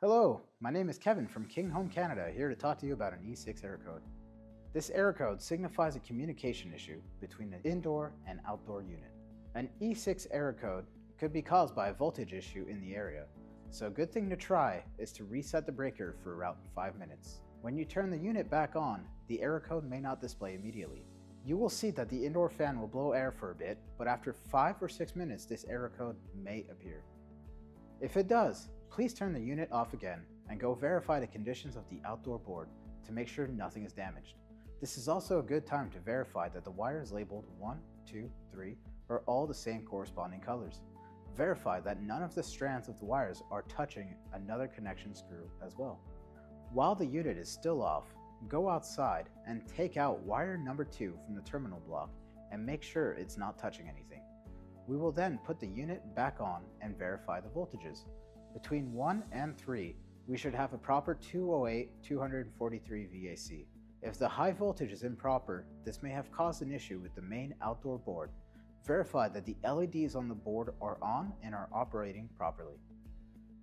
Hello, my name is Kevin from Kinghome Canada here to talk to you about an E6 error code. This error code signifies a communication issue between an indoor and outdoor unit. An E6 error code could be caused by a voltage issue in the area, so a good thing to try is to reset the breaker for about 5 minutes. When you turn the unit back on, the error code may not display immediately. You will see that the indoor fan will blow air for a bit, but after 5 or 6 minutes this error code may appear. If it does, please turn the unit off again and go verify the conditions of the outdoor board to make sure nothing is damaged. This is also a good time to verify that the wires labeled 1, 2, 3 are all the same corresponding colors. Verify that none of the strands of the wires are touching another connection screw as well. While the unit is still off, go outside and take out wire number 2 from the terminal block and make sure it's not touching anything. We will then put the unit back on and verify the voltages. Between 1 and 3, we should have a proper 208 243 VAC. If the high voltage is improper, this may have caused an issue with the main outdoor board. Verify that the LEDs on the board are on and are operating properly.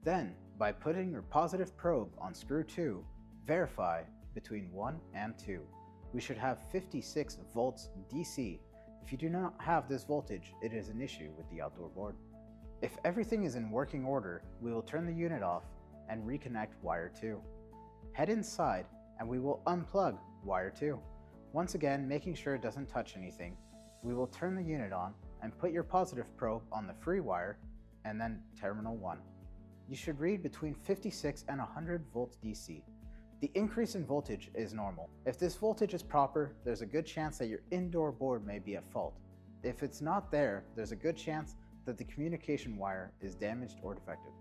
Then, by putting your positive probe on screw 2, verify between 1 and 2. We should have 56 volts DC. If you do not have this voltage, it is an issue with the outdoor board. If everything is in working order, we will turn the unit off and reconnect wire 2. Head inside and we will unplug wire 2. Once again, making sure it doesn't touch anything, we will turn the unit on and put your positive probe on the free wire and then terminal 1. You should read between 56 and 100 volts DC. The increase in voltage is normal. If this voltage is proper, there's a good chance that your indoor board may be at fault. If it's not there, there's a good chance that the communication wire is damaged or defective.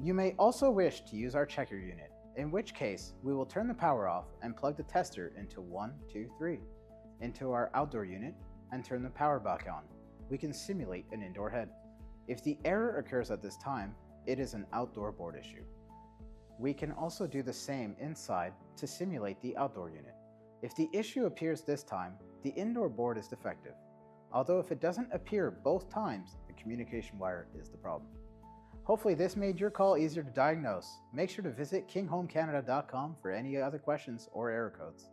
You may also wish to use our checker unit, in which case we will turn the power off and plug the tester into 1, 2, 3, into our outdoor unit and turn the power back on. We can simulate an indoor head. If the error occurs at this time, it is an outdoor board issue. We can also do the same inside to simulate the outdoor unit. If the issue appears this time, the indoor board is defective. Although if it doesn't appear both times, the communication wire is the problem. Hopefully this made your call easier to diagnose. Make sure to visit kinghomecanada.com for any other questions or error codes.